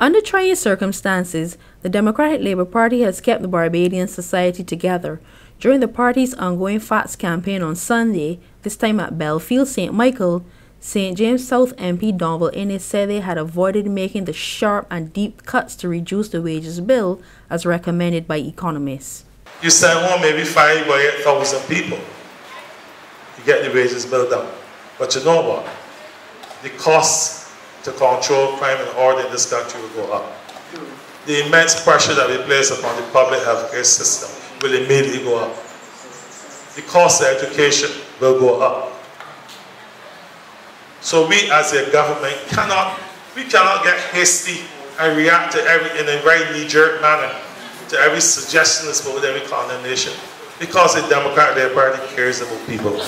Under trying circumstances, the Democratic Labour Party has kept the Barbadian society together. During the party's ongoing FATS campaign on Sunday, this time at Bellefield St. Michael, St. James South MP Donville Inniss said they had avoided making the sharp and deep cuts to reduce the wages bill as recommended by economists. You send home maybe five or eight thousand people to get the wages bill down. But you know what? The costs to control crime and order in this country will go up. The immense pressure that we place upon the public health care system will immediately go up. The cost of education will go up. So we as a government cannot, we cannot get hasty and react to every, in a very knee-jerk manner to every suggestion that's put with every condemnation because the Democratic Party cares about people.